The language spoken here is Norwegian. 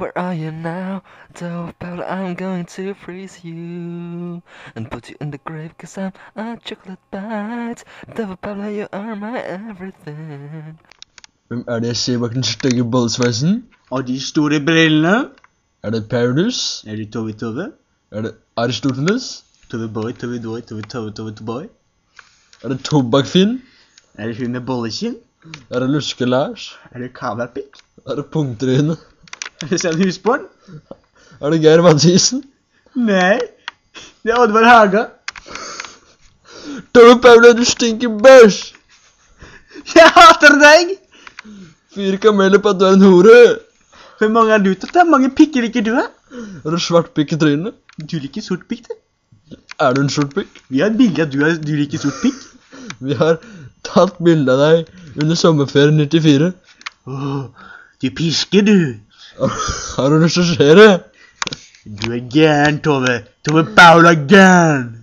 where are you now? Tove Paula, I'm going to freeze you and put you in the grave cause I'm a chocolate bite. Tove Paula, you are my everything. Hvem er det jeg ser bak den stygge bollesveisen? Og de store brillene. Er det Paradis? Er det Tove Tove? Er det Aristoteles? Tove Boy, Tove Doy, Tove Tove, Tove Boy. Er det Tobakkfinn? Er det hun med bollekinn? Er det Luske-Lars? Er det Kavalpikk? Er det Punktryne? Er det Sven Husborn? Er det Geir Mathisen? Nei. Det er Oddvar Haga. Tove Paula, du stinker bæsj! Jeg hater deg! Fire kameler på at du er en hore! Hvor mange har du tatt? Hvor mange pikker liker du? da? Er det svart pikk i trynet? Du liker sort pikk, du. Er du en pikk? Vi har et bilde av at du, er, du liker sort pikk. Vi har tatt bilde av deg under sommerferien 94. Åh, du pisker, du. Har du lyst til se det? Du er gæren, Tove. Tove Paul er gæren.